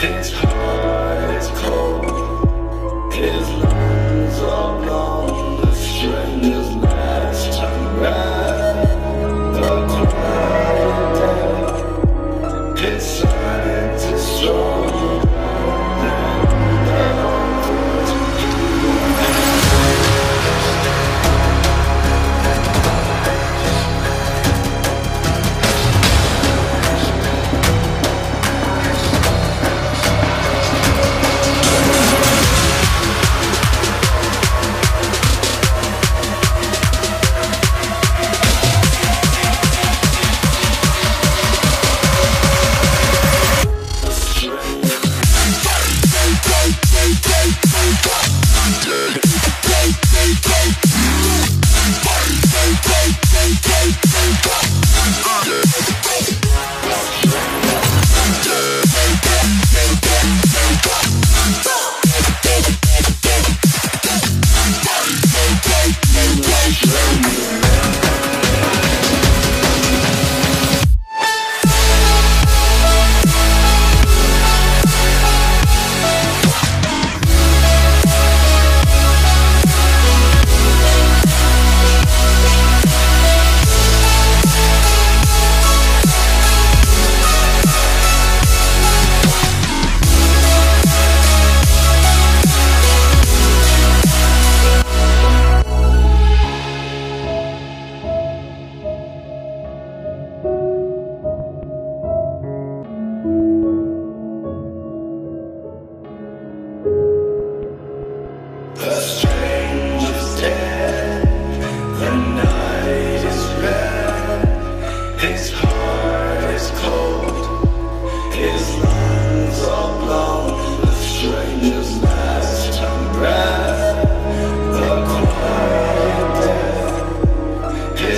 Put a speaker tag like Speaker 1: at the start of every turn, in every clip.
Speaker 1: dance.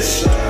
Speaker 1: this.